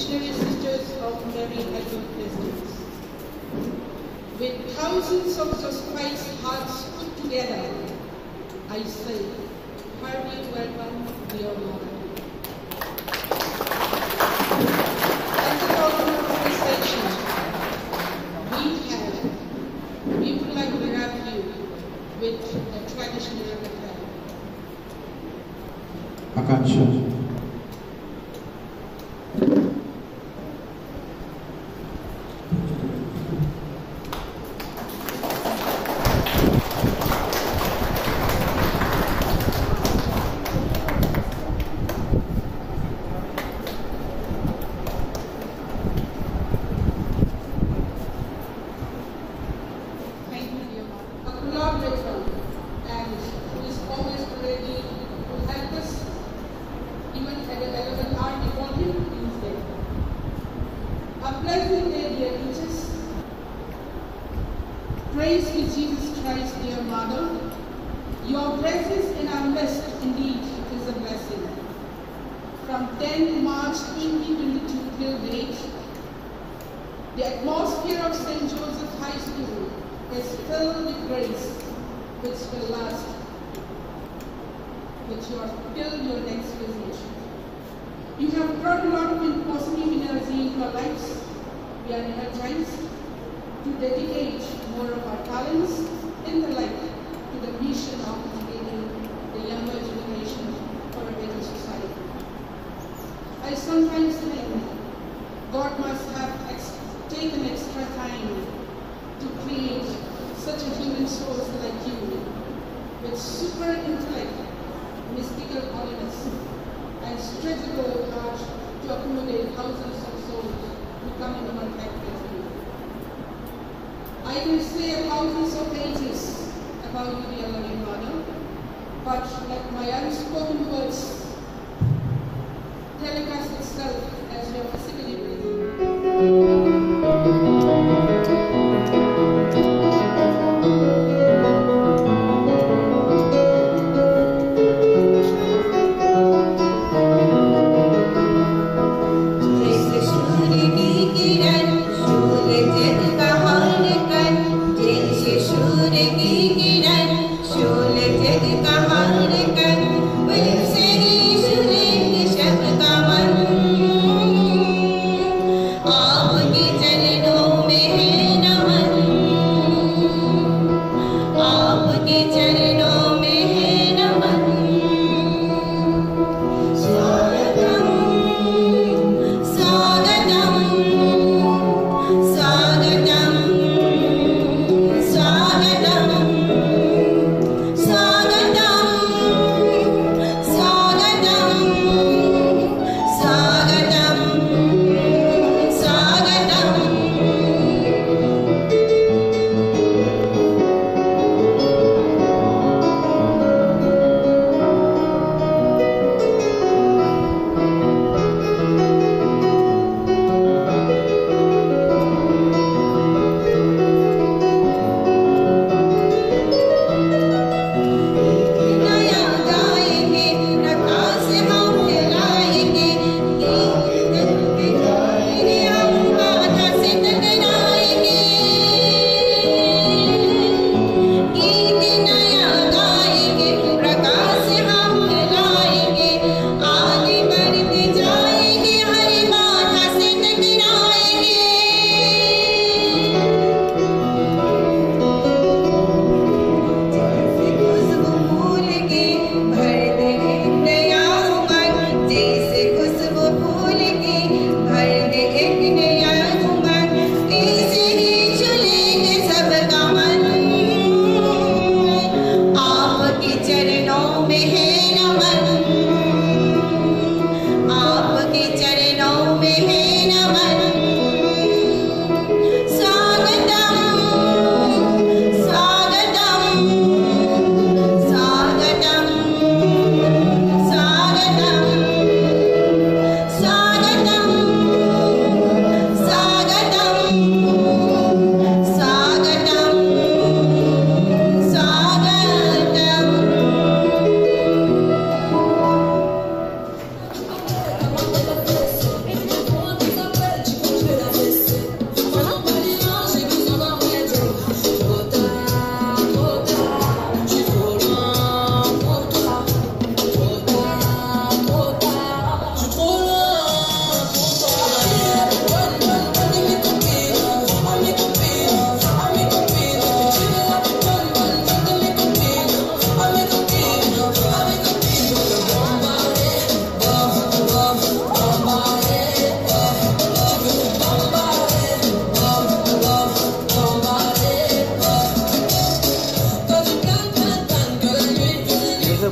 Missionary Sisters of Mary Help of Christians. With thousands of sacrificed hearts put together, I say, hearty welcome, dear Lord. We have, like you with a traditional. Akansha. A and who is always ready to help us even at the relevant before him these days. A pleasant day, dear teachers. Praise be Jesus Christ, dear mother. Your presence in our midst indeed is a blessing. From 10 March 2022 till date, the atmosphere of St. Joseph High School is filled with grace, which will last, which you are till your next visit. You have brought a lot of positive energy into our lives. We are energized to dedicate more of our talents in the life to the mission of educating the younger generation for a better society. I sometimes super intellect, mystical holiness, and strategical heart to accommodate thousands of souls who come into contact with you. I can say thousands of pages about dear loving mother, but like my unspoken words telecast itself as you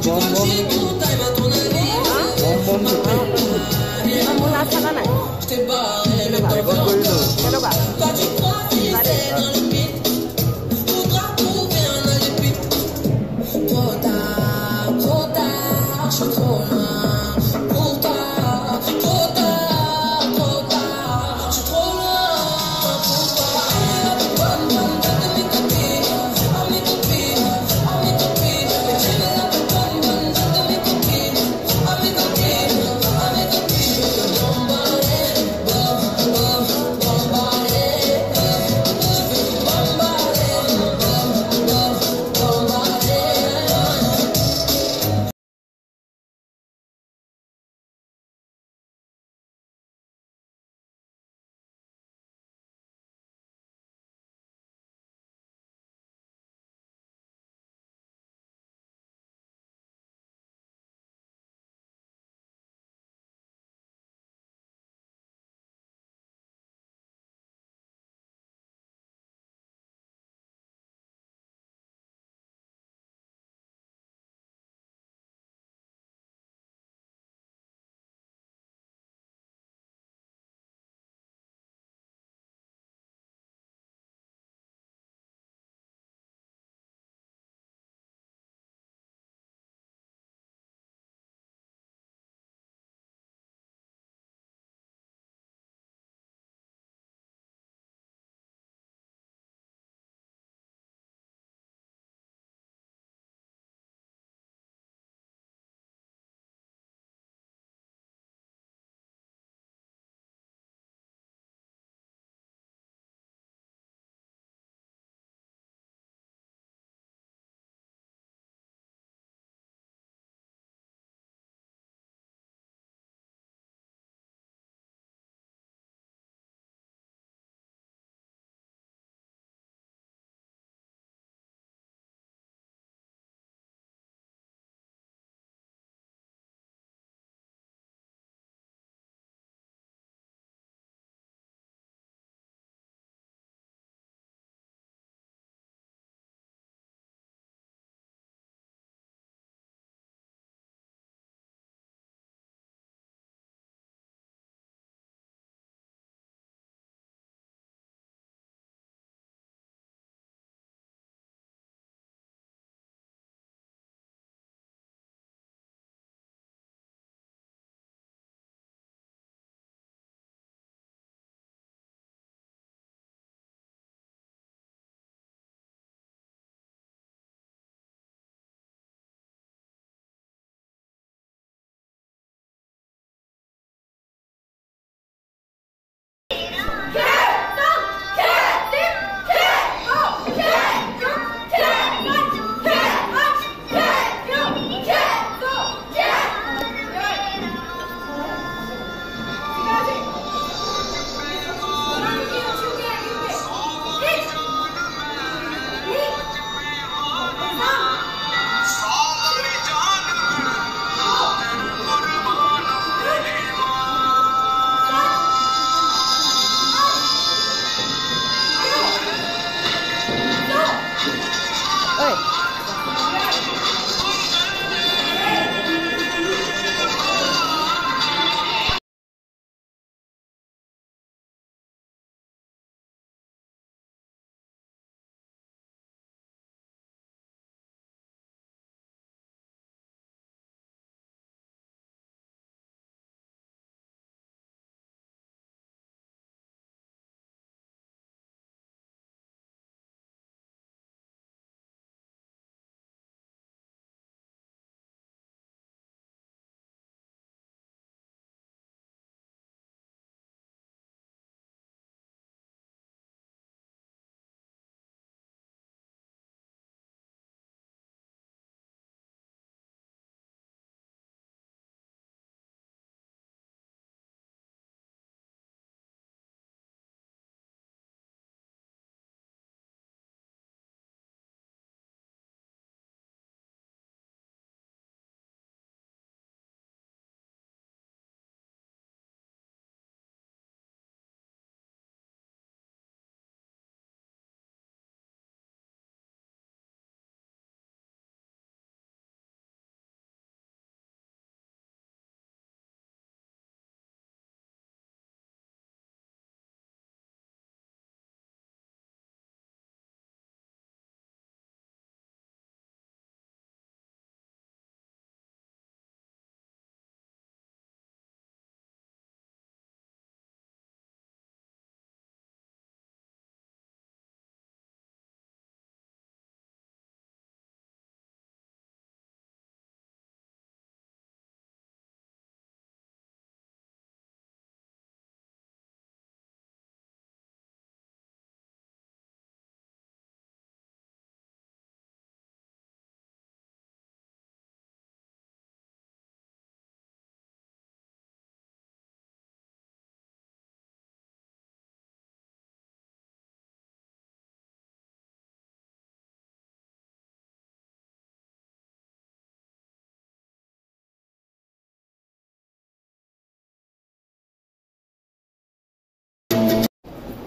我我。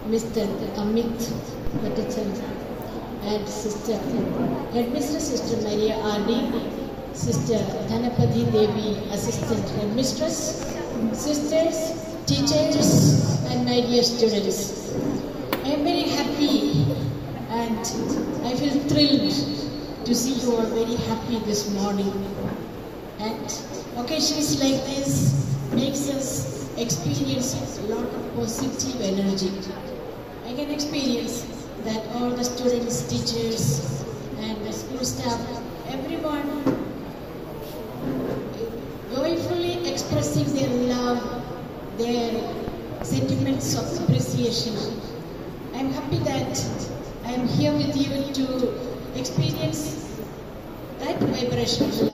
Mr. Amit Bhattachandra, and Sister Headmistress Sister Maria R.D., Sister Dhanapati Devi, Assistant Headmistress, sisters, teachers, and my dear students. I am very happy and I feel thrilled to see you all very happy this morning. And occasions like this makes us experience a lot of positive energy. I can experience that all the students, teachers, and the school staff, everyone joyfully expressing their love, their sentiments of appreciation. I am happy that I am here with you to experience that vibration.